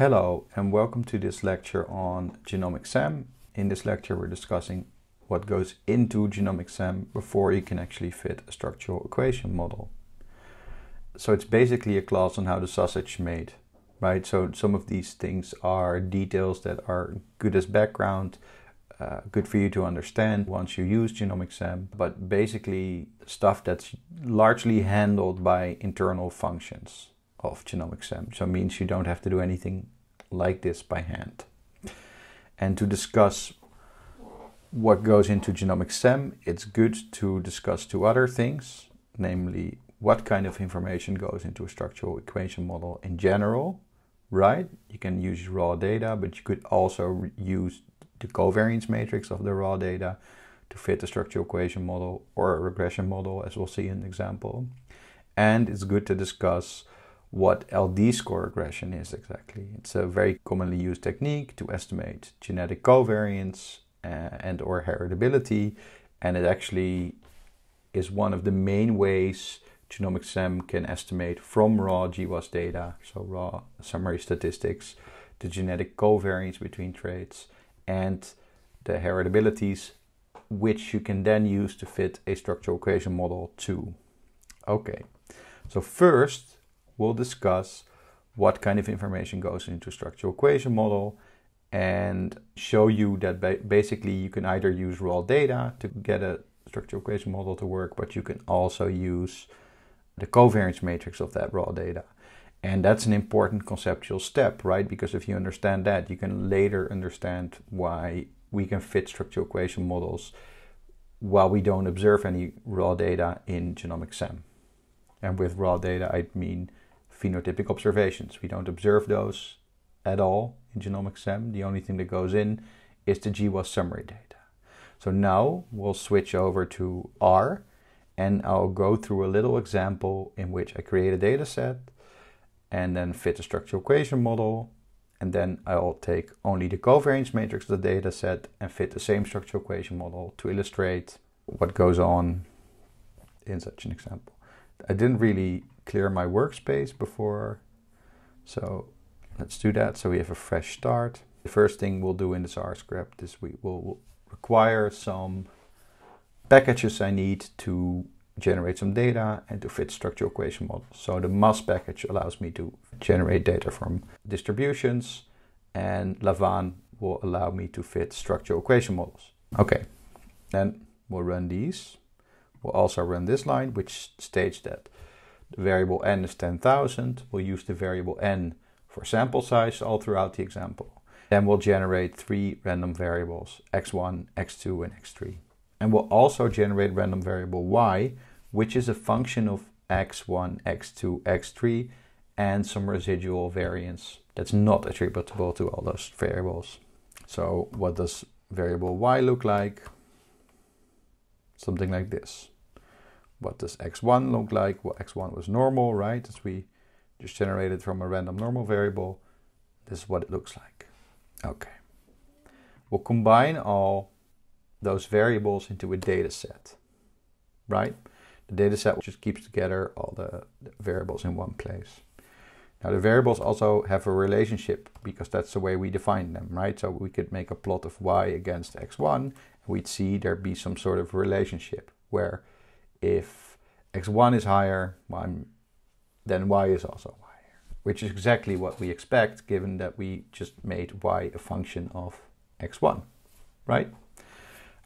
Hello and welcome to this lecture on Genomic SEM. In this lecture we're discussing what goes into Genomic SEM before you can actually fit a structural equation model. So it's basically a class on how the sausage is made, right? So some of these things are details that are good as background, uh, good for you to understand once you use Genomic SEM, but basically stuff that's largely handled by internal functions of Genomic SEM. So it means you don't have to do anything like this by hand. And to discuss what goes into Genomic SEM, it's good to discuss two other things, namely what kind of information goes into a structural equation model in general, right? You can use raw data, but you could also use the covariance matrix of the raw data to fit a structural equation model or a regression model, as we'll see in the example. And it's good to discuss what LD score regression is exactly. It's a very commonly used technique to estimate genetic covariance uh, and or heritability and it actually is one of the main ways Genomic SEM can estimate from raw GWAS data, so raw summary statistics, the genetic covariance between traits and the heritabilities, which you can then use to fit a structural equation model too. Okay, so first we'll discuss what kind of information goes into structural equation model and show you that ba basically you can either use raw data to get a structural equation model to work, but you can also use the covariance matrix of that raw data. And that's an important conceptual step, right? Because if you understand that, you can later understand why we can fit structural equation models while we don't observe any raw data in Genomic SEM. And with raw data, I mean phenotypic observations. We don't observe those at all in Genomic SEM. The only thing that goes in is the GWAS summary data. So now we'll switch over to R and I'll go through a little example in which I create a data set and then fit a structural equation model and then I'll take only the covariance matrix of the data set and fit the same structural equation model to illustrate what goes on in such an example. I didn't really clear my workspace before. So let's do that. So we have a fresh start. The first thing we'll do in this R script is we will require some packages I need to generate some data and to fit structural equation models. So the MASS package allows me to generate data from distributions and Lavaan will allow me to fit structural equation models. Okay, then we'll run these. We'll also run this line, which states that the variable n is 10,000. We'll use the variable n for sample size all throughout the example. Then we'll generate three random variables, x1, x2, and x3. And we'll also generate random variable y, which is a function of x1, x2, x3, and some residual variance that's not attributable to all those variables. So what does variable y look like? Something like this what does x1 look like? Well, x1 was normal, right? As we just generated from a random normal variable. This is what it looks like. Okay. We'll combine all those variables into a data set, right? The data set just keeps together all the, variables in one place. Now the variables also have a relationship because that's the way we define them, right? So we could make a plot of y against x1 and we'd see there be some sort of relationship where if x1 is higher, then y is also higher, which is exactly what we expect given that we just made y a function of x1, right?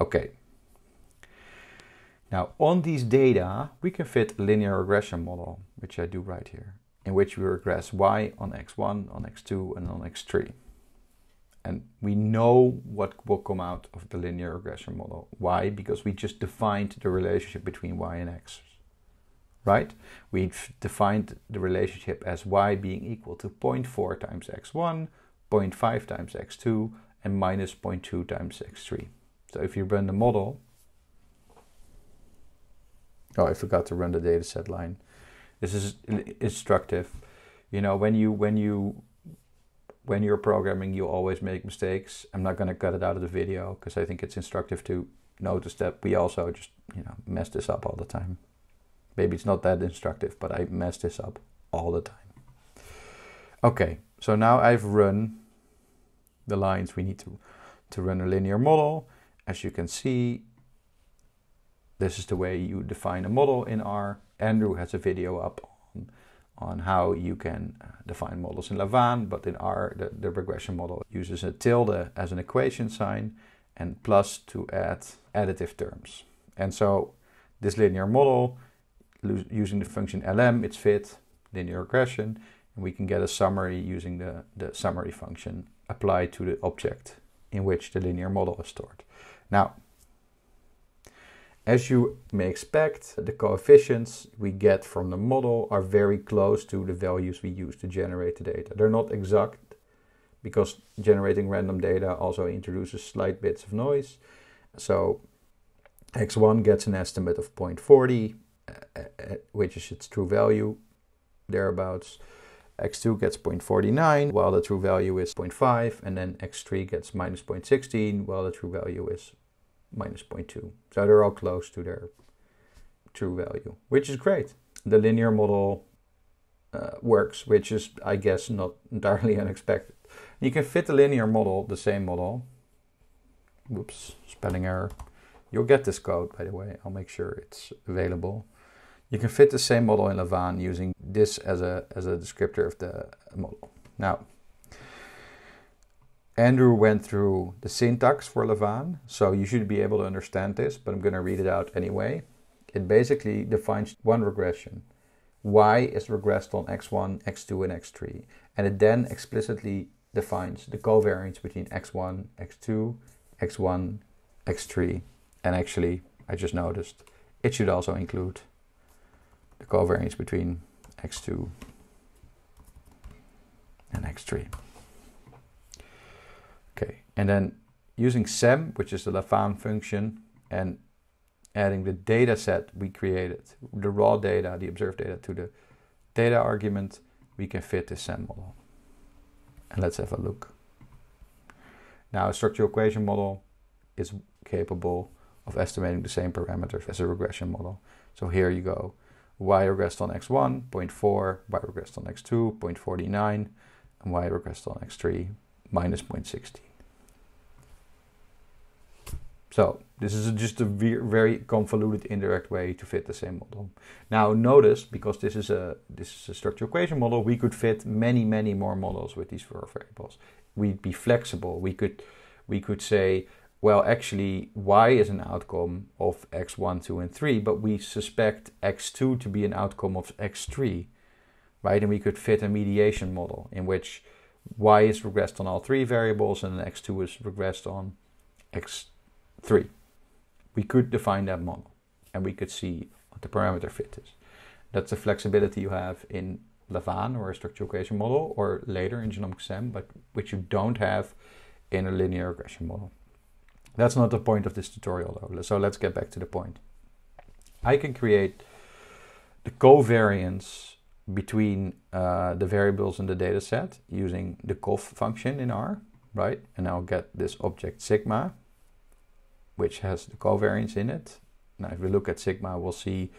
Okay. Now on these data, we can fit a linear regression model, which I do right here, in which we regress y on x1, on x2, and on x3. And we know what will come out of the linear regression model. Why? Because we just defined the relationship between y and x. Right? We've defined the relationship as y being equal to 0.4 times x1, 0.5 times x2, and minus 0.2 times x3. So if you run the model, oh, I forgot to run the dataset line. This is instructive. You know, when you when you when you're programming, you always make mistakes. I'm not going to cut it out of the video because I think it's instructive to notice that we also just, you know, mess this up all the time. Maybe it's not that instructive, but I mess this up all the time. Okay, So now I've run the lines we need to, to run a linear model. As you can see, this is the way you define a model in R. Andrew has a video up on, on how you can uh, define models in Lavaan, but in R, the, the regression model uses a tilde as an equation sign and plus to add additive terms. And so this linear model, using the function lm, it's fit, linear regression, and we can get a summary using the, the summary function applied to the object in which the linear model is stored. Now, as you may expect, the coefficients we get from the model are very close to the values we use to generate the data. They're not exact because generating random data also introduces slight bits of noise. So x1 gets an estimate of 0.40, uh, uh, which is its true value, thereabouts. x2 gets 0.49, while the true value is 0.5, and then x3 gets minus 0.16, while the true value is minus 0.2. So they're all close to their true value, which is great. The linear model uh, works, which is, I guess, not entirely unexpected. You can fit the linear model, the same model. Whoops, spelling error. You'll get this code, by the way. I'll make sure it's available. You can fit the same model in Lavaan using this as a, as a descriptor of the model. Now, Andrew went through the syntax for Lavaan, so you should be able to understand this, but I'm going to read it out anyway. It basically defines one regression. Y is regressed on x1, x2, and x3, and it then explicitly defines the covariance between x1, x2, x1, x3, and actually, I just noticed, it should also include the covariance between x2 and x3. And then using SEM, which is the Lavaan function, and adding the data set we created, the raw data, the observed data to the data argument, we can fit the SEM model. And let's have a look. Now, a structural equation model is capable of estimating the same parameters as a regression model. So here you go. Y regressed on x1, 0.4, Y regressed on x2, 0.49, and Y regressed on x3, minus 0.16. So this is just a very convoluted indirect way to fit the same model. Now notice, because this is a this is a structural equation model, we could fit many, many more models with these four variables. We'd be flexible. We could we could say, well, actually, y is an outcome of x1, 2, and 3, but we suspect x2 to be an outcome of x3, right? And we could fit a mediation model in which y is regressed on all three variables and x2 is regressed on x 3. We could define that model and we could see what the parameter fit is. That's the flexibility you have in Lavaan or a structural equation model or later in genomic SEM, but which you don't have in a linear regression model. That's not the point of this tutorial though, so let's get back to the point. I can create the covariance between uh, the variables in the data set using the cov function in R, right? And I'll get this object sigma which has the covariance in it. Now, if we look at sigma, we'll see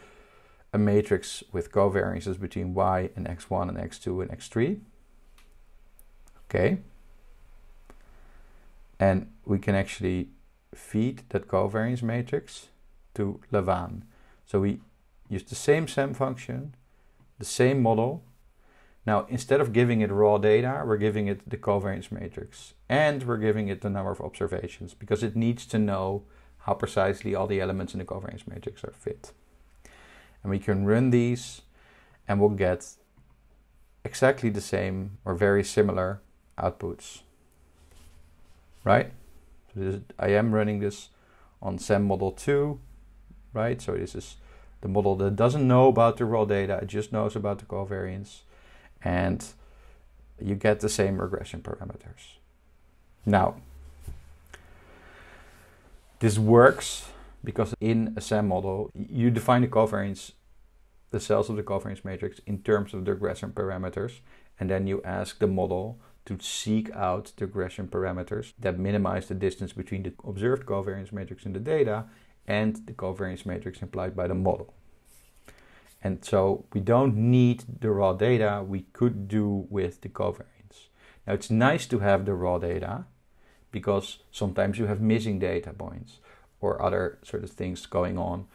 a matrix with covariances between y and x1 and x2 and x3. Okay. And we can actually feed that covariance matrix to Lavaan. So we use the same SEM function, the same model. Now, instead of giving it raw data, we're giving it the covariance matrix and we're giving it the number of observations because it needs to know how precisely all the elements in the covariance matrix are fit. And we can run these and we'll get exactly the same or very similar outputs. Right? So this, I am running this on SEM model 2, right? So this is the model that doesn't know about the raw data, it just knows about the covariance. And you get the same regression parameters. Now, this works because in a SEM model, you define the covariance, the cells of the covariance matrix in terms of the regression parameters, and then you ask the model to seek out the regression parameters that minimize the distance between the observed covariance matrix in the data and the covariance matrix implied by the model. And so we don't need the raw data, we could do with the covariance. Now it's nice to have the raw data because sometimes you have missing data points or other sort of things going on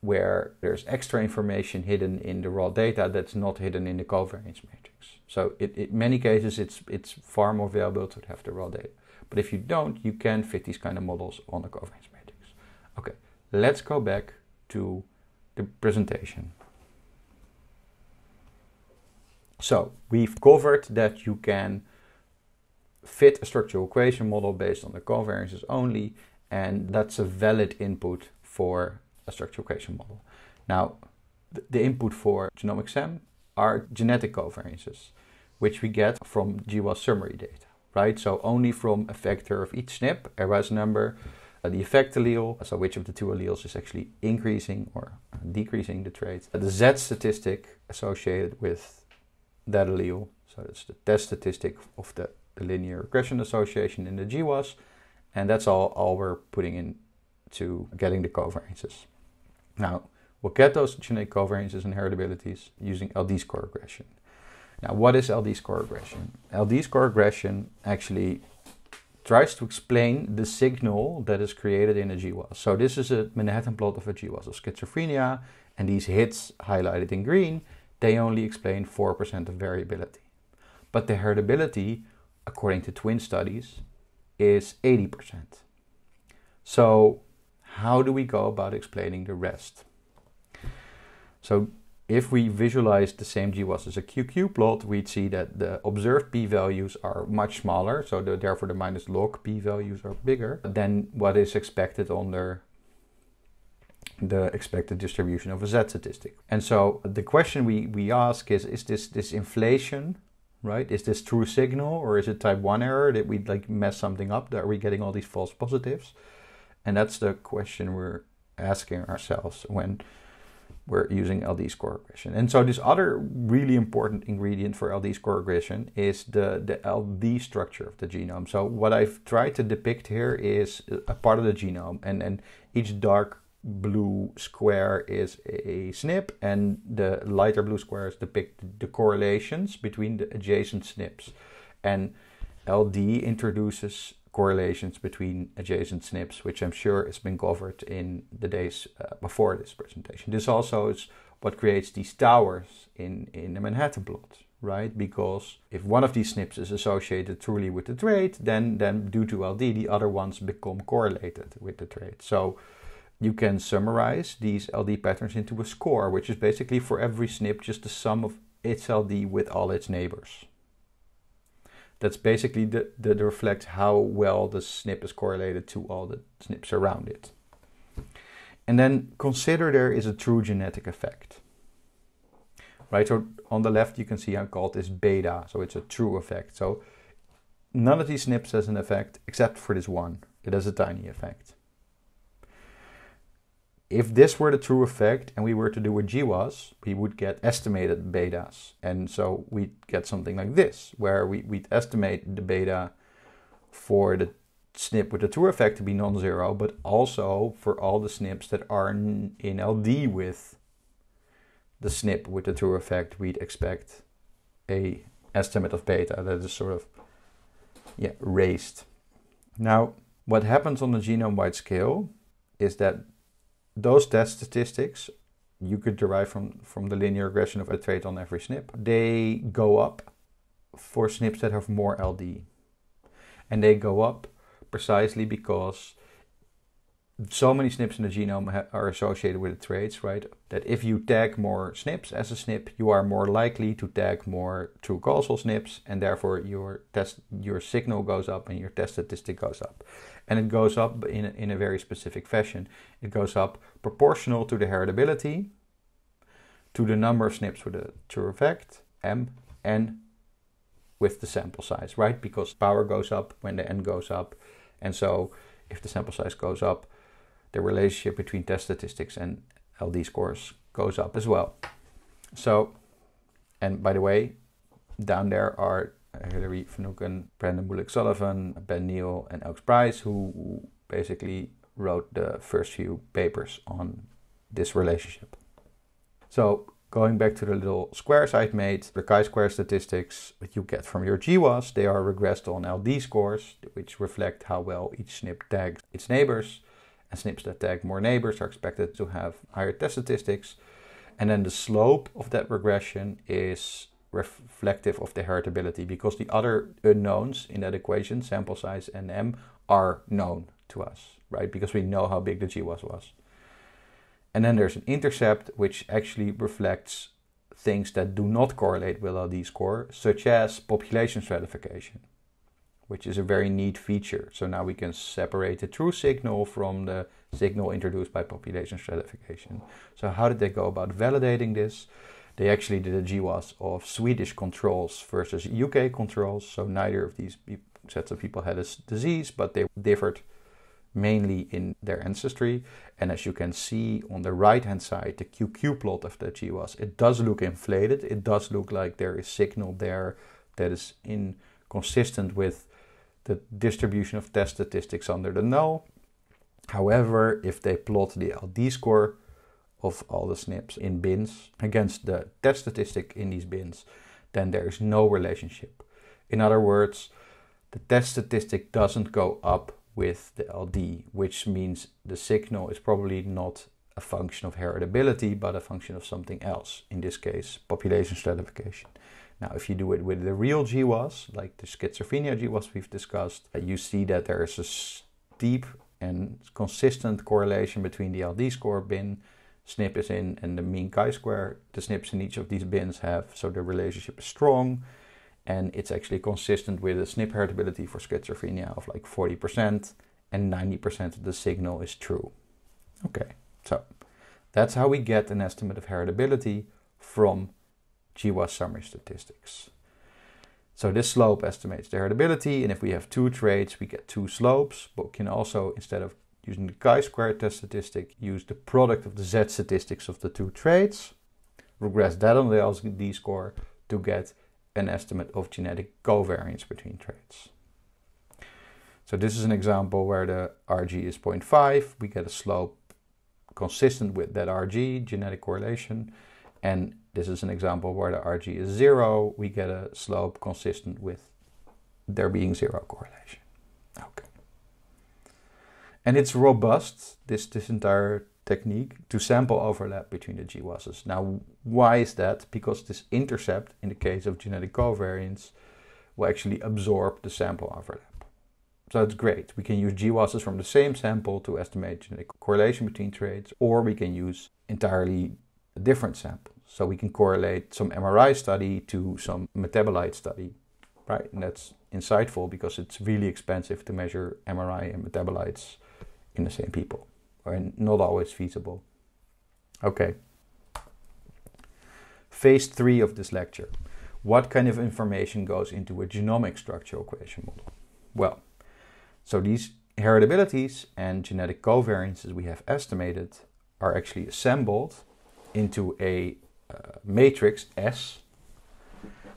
where there's extra information hidden in the raw data that's not hidden in the covariance matrix. So it, in many cases it's it's far more valuable to have the raw data. But if you don't, you can fit these kind of models on the covariance matrix. Okay, let's go back to the presentation. So we've covered that you can fit a structural equation model based on the covariances only, and that's a valid input for a structural equation model. Now, the input for Genomic SEM are genetic covariances, which we get from GWAS summary data, right? So only from a factor of each SNP, a RAS number, uh, the effect allele, so which of the two alleles is actually increasing or decreasing the trait, the Z statistic associated with that allele, so that's the test statistic of the, the linear regression association in the GWAS, and that's all, all we're putting into getting the covariances. Now, we'll get those genetic covariances and heritabilities using LD score regression. Now, what is LD score regression? LD score regression actually tries to explain the signal that is created in a GWAS. So this is a Manhattan plot of a GWAS of schizophrenia, and these hits highlighted in green, they only explain 4% of variability. But the heritability, according to twin studies, is 80%. So how do we go about explaining the rest? So if we visualize the same GWAS as a QQ plot, we'd see that the observed p-values are much smaller, so the, therefore the minus log p-values are bigger than what is expected under the expected distribution of a Z statistic. And so the question we, we ask is, is this, this inflation, right? Is this true signal or is it type 1 error? Did we like mess something up? Are we getting all these false positives? And that's the question we're asking ourselves when we're using LD score regression. And so this other really important ingredient for LD score regression is the, the LD structure of the genome. So what I've tried to depict here is a part of the genome and, and each dark blue square is a SNP and the lighter blue squares depict the correlations between the adjacent SNPs. And LD introduces correlations between adjacent SNPs, which I'm sure has been covered in the days uh, before this presentation. This also is what creates these towers in, in the Manhattan plot, right? Because if one of these SNPs is associated truly with the trait, then, then due to LD, the other ones become correlated with the trait. So you can summarize these LD patterns into a score, which is basically for every SNP just the sum of its LD with all its neighbors that's basically the, the, reflects how well the SNP is correlated to all the SNPs around it. And then consider there is a true genetic effect. Right, so on the left you can see I called this beta, so it's a true effect. So none of these SNPs has an effect except for this one. It has a tiny effect if this were the true effect and we were to do a GWAS, we would get estimated betas. And so we'd get something like this, where we, we'd estimate the beta for the SNP with the true effect to be non-zero, but also for all the SNPs that are in LD with the SNP with the true effect, we'd expect a estimate of beta that is sort of yeah, raised. Now, what happens on the genome-wide scale is that those test statistics you could derive from, from the linear regression of a trait on every SNP. They go up for SNPs that have more LD. And they go up precisely because so many SNPs in the genome are associated with the traits, right? That if you tag more SNPs as a SNP, you are more likely to tag more true causal SNPs, and therefore your test, your signal goes up and your test statistic goes up. And it goes up in a, in a very specific fashion. It goes up proportional to the heritability, to the number of SNPs with a true effect, M, and with the sample size, right? Because power goes up when the n goes up, and so if the sample size goes up, the relationship between test statistics and LD scores goes up as well. So, and by the way, down there are Hilary Finucane, Brendan Bulik-Sullivan, Ben Neale, and Alkes Price, who basically wrote the first few papers on this relationship. So, Going back to the little squares I've made, the chi-square statistics that you get from your GWAS, they are regressed on LD scores, which reflect how well each SNP tags its neighbors. And SNPs that tag more neighbors are expected to have higher test statistics. And then the slope of that regression is reflective of the heritability because the other unknowns in that equation, sample size and M, are known to us, right? Because we know how big the GWAS was. And then there's an intercept which actually reflects things that do not correlate with LD score, such as population stratification, which is a very neat feature. So now we can separate the true signal from the signal introduced by population stratification. So how did they go about validating this? They actually did a GWAS of Swedish controls versus UK controls. So neither of these sets of people had a disease, but they differed mainly in their ancestry. And as you can see on the right hand side, the QQ plot of the GWAS, it does look inflated. It does look like there is signal there that is inconsistent with the distribution of test statistics under the null. However, if they plot the LD score of all the SNPs in bins against the test statistic in these bins, then there is no relationship. In other words, the test statistic doesn't go up with the LD, which means the signal is probably not a function of heritability, but a function of something else, in this case, population stratification. Now, if you do it with the real GWAS, like the schizophrenia GWAS we've discussed, uh, you see that there is a steep and consistent correlation between the LD score bin SNP is in and the mean chi-square the SNPs in each of these bins have. So the relationship is strong and it's actually consistent with a SNP heritability for schizophrenia of like 40% and 90% of the signal is true. Okay, so that's how we get an estimate of heritability from GWAS summary statistics. So this slope estimates the heritability, and if we have two traits, we get two slopes, but we can also, instead of using the chi-square test statistic, use the product of the z statistics of the two traits, regress that on the LD score to get an estimate of genetic covariance between traits. So this is an example where the RG is 0.5. We get a slope consistent with that RG, genetic correlation. And this is an example where the RG is zero. We get a slope consistent with there being zero correlation. Okay. And it's robust, this, this entire technique to sample overlap between the GWASs. Now, why is that? Because this intercept, in the case of genetic covariance, will actually absorb the sample overlap. So that's great. We can use GWASs from the same sample to estimate genetic correlation between traits, or we can use entirely different samples. So we can correlate some MRI study to some metabolite study, right? And that's insightful because it's really expensive to measure MRI and metabolites in the same people and not always feasible. Okay. Phase three of this lecture. What kind of information goes into a genomic structural equation model? Well, so these heritabilities and genetic covariances we have estimated are actually assembled into a matrix S,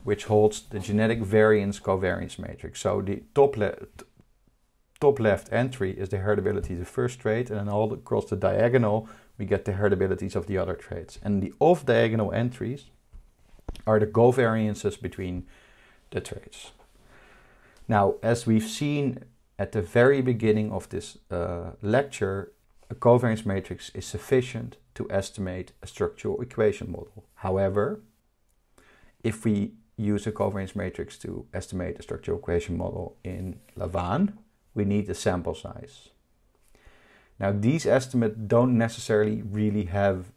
which holds the genetic variance covariance matrix. So the top left top left entry is the heritability of the first trait, and then all across the diagonal we get the heritabilities of the other traits. And the off diagonal entries are the covariances between the traits. Now, as we've seen at the very beginning of this uh, lecture, a covariance matrix is sufficient to estimate a structural equation model. However, if we use a covariance matrix to estimate a structural equation model in Lavaan, we need a sample size. Now, these estimates don't necessarily really have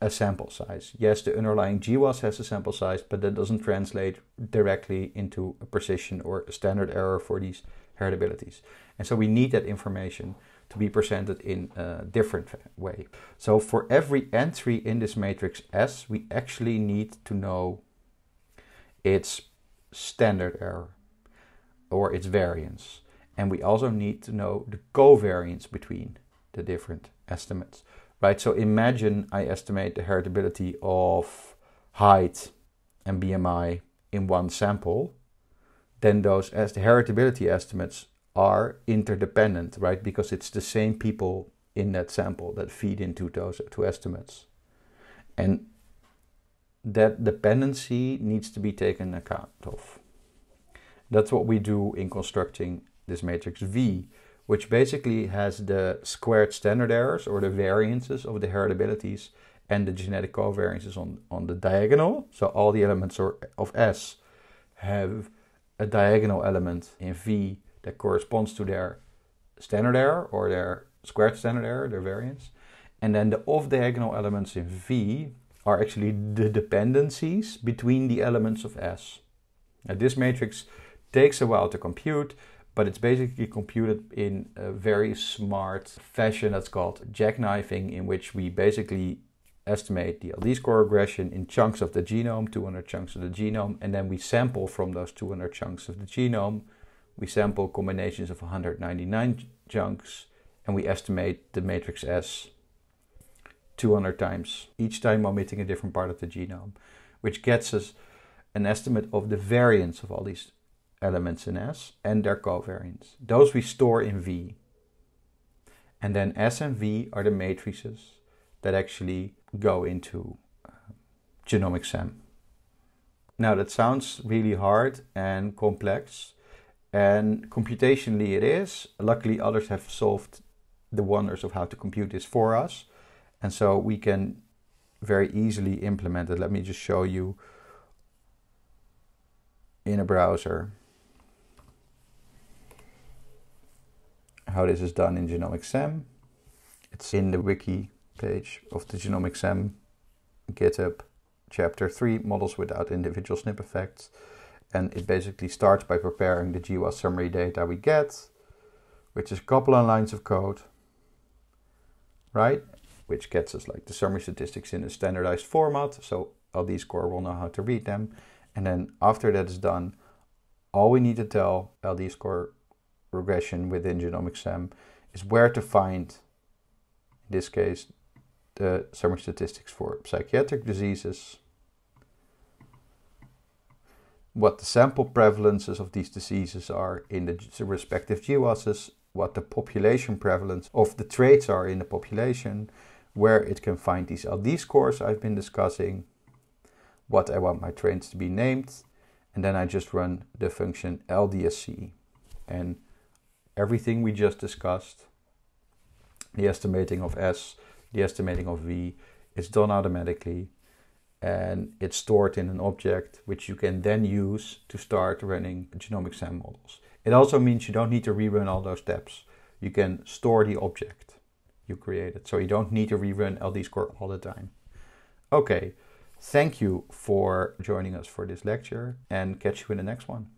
a sample size. Yes, the underlying GWAS has a sample size, but that doesn't translate directly into a precision or a standard error for these heritabilities. And so we need that information to be presented in a different way. So for every entry in this matrix S, we actually need to know its standard error or its variance. And we also need to know the covariance between the different estimates, right? So imagine I estimate the heritability of height and BMI in one sample, then those as the heritability estimates are interdependent, right? Because it's the same people in that sample that feed into those two estimates. And that dependency needs to be taken account of. That's what we do in constructing this matrix V, which basically has the squared standard errors or the variances of the heritabilities and the genetic covariances on, on the diagonal. So all the elements of S have a diagonal element in V that corresponds to their standard error or their squared standard error, their variance. And then the off diagonal elements in V are actually the dependencies between the elements of S. Now, this matrix takes a while to compute, but it's basically computed in a very smart fashion that's called jackknifing, in which we basically estimate the LD score regression in chunks of the genome, 200 chunks of the genome, and then we sample from those 200 chunks of the genome. We sample combinations of 199 chunks, and we estimate the matrix S 200 times, each time omitting a different part of the genome, which gets us an estimate of the variance of all these elements in S and their covariance. Those we store in V. And then S and V are the matrices that actually go into uh, Genomic SEM. Now that sounds really hard and complex, and computationally it is. Luckily, others have solved the wonders of how to compute this for us. And so we can very easily implement it. Let me just show you in a browser how this is done in Genomic SEM. It's in the wiki page of the Genomic SEM GitHub chapter 3 models without individual SNP effects and it basically starts by preparing the GWAS summary data we get which is a couple of lines of code right which gets us like the summary statistics in a standardized format. So LD score will know how to read them. And then after that is done, all we need to tell LD score regression within Genomic SEM is where to find, in this case, the summary statistics for psychiatric diseases, what the sample prevalences of these diseases are in the respective GWASs, what the population prevalence of the traits are in the population, where it can find these LD scores I've been discussing, what I want my trains to be named, and then I just run the function LDSC. And everything we just discussed, the estimating of S, the estimating of V, is done automatically and it's stored in an object which you can then use to start running Genomic SEM models. It also means you don't need to rerun all those steps. You can store the object you created. So you don't need to rerun LD score all the time. Okay, thank you for joining us for this lecture and catch you in the next one.